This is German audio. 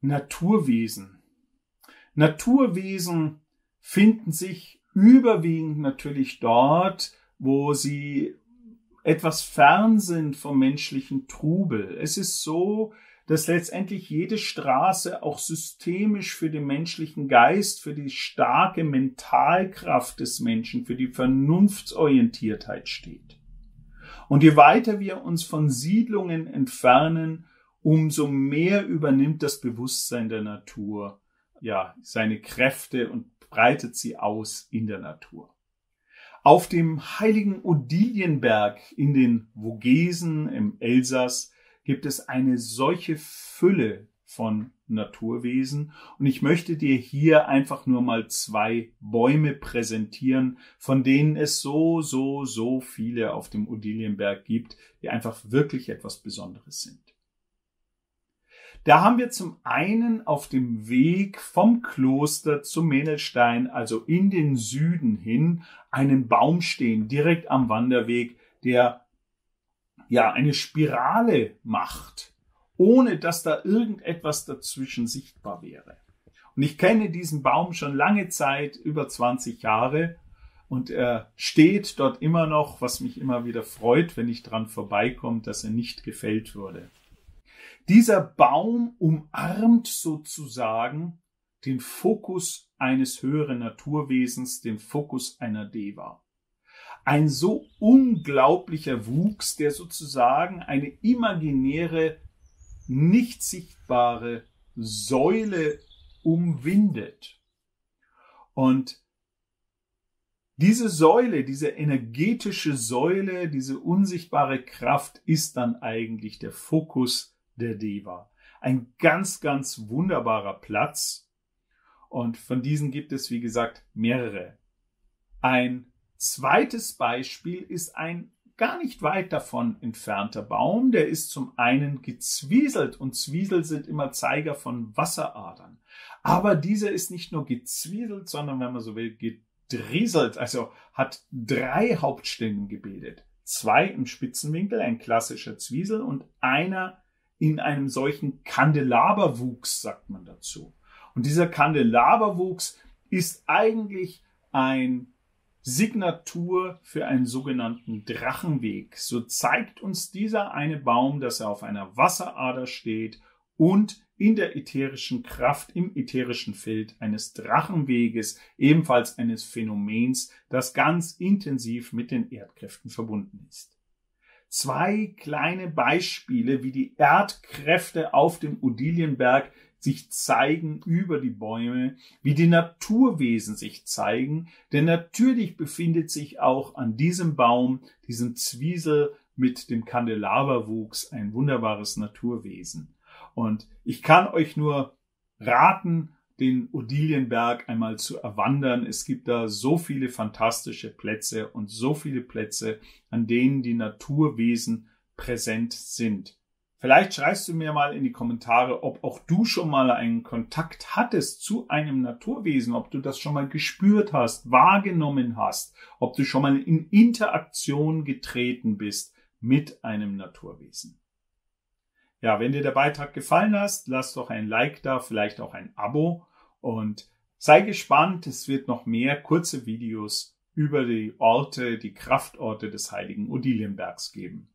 Naturwesen. Naturwesen finden sich überwiegend natürlich dort, wo sie etwas fern sind vom menschlichen Trubel. Es ist so, dass letztendlich jede Straße auch systemisch für den menschlichen Geist, für die starke Mentalkraft des Menschen, für die Vernunftsorientiertheit steht. Und je weiter wir uns von Siedlungen entfernen, umso mehr übernimmt das Bewusstsein der Natur, ja, seine Kräfte und breitet sie aus in der Natur. Auf dem heiligen Odilienberg in den Vogesen im Elsass gibt es eine solche Fülle von Naturwesen und ich möchte dir hier einfach nur mal zwei Bäume präsentieren, von denen es so, so, so viele auf dem Odilienberg gibt, die einfach wirklich etwas Besonderes sind. Da haben wir zum einen auf dem Weg vom Kloster zum Mähnelstein, also in den Süden hin, einen Baum stehen, direkt am Wanderweg, der ja eine Spirale macht, ohne dass da irgendetwas dazwischen sichtbar wäre. Und ich kenne diesen Baum schon lange Zeit, über 20 Jahre, und er steht dort immer noch, was mich immer wieder freut, wenn ich dran vorbeikomme, dass er nicht gefällt wurde. Dieser Baum umarmt sozusagen den Fokus eines höheren Naturwesens, den Fokus einer Deva. Ein so unglaublicher Wuchs, der sozusagen eine imaginäre, nicht sichtbare Säule umwindet. Und diese Säule, diese energetische Säule, diese unsichtbare Kraft ist dann eigentlich der Fokus der Deva. Ein ganz, ganz wunderbarer Platz. Und von diesen gibt es, wie gesagt, mehrere. Ein zweites Beispiel ist ein gar nicht weit davon entfernter Baum. Der ist zum einen gezwieselt und Zwiesel sind immer Zeiger von Wasseradern. Aber dieser ist nicht nur gezwieselt, sondern wenn man so will, gedrieselt, also hat drei Hauptständen gebildet. Zwei im Spitzenwinkel, ein klassischer Zwiesel und einer in einem solchen Kandelaberwuchs, sagt man dazu. Und dieser Kandelaberwuchs ist eigentlich ein Signatur für einen sogenannten Drachenweg. So zeigt uns dieser eine Baum, dass er auf einer Wasserader steht und in der ätherischen Kraft, im ätherischen Feld eines Drachenweges, ebenfalls eines Phänomens, das ganz intensiv mit den Erdkräften verbunden ist zwei kleine Beispiele, wie die Erdkräfte auf dem Odilienberg sich zeigen über die Bäume, wie die Naturwesen sich zeigen, denn natürlich befindet sich auch an diesem Baum, diesem Zwiesel mit dem Kandelaberwuchs ein wunderbares Naturwesen. Und ich kann euch nur raten, den Odilienberg einmal zu erwandern. Es gibt da so viele fantastische Plätze und so viele Plätze, an denen die Naturwesen präsent sind. Vielleicht schreibst du mir mal in die Kommentare, ob auch du schon mal einen Kontakt hattest zu einem Naturwesen, ob du das schon mal gespürt hast, wahrgenommen hast, ob du schon mal in Interaktion getreten bist mit einem Naturwesen. Ja, wenn dir der Beitrag gefallen hat, lass doch ein Like da, vielleicht auch ein Abo und sei gespannt, es wird noch mehr kurze Videos über die Orte, die Kraftorte des heiligen Odilienbergs geben.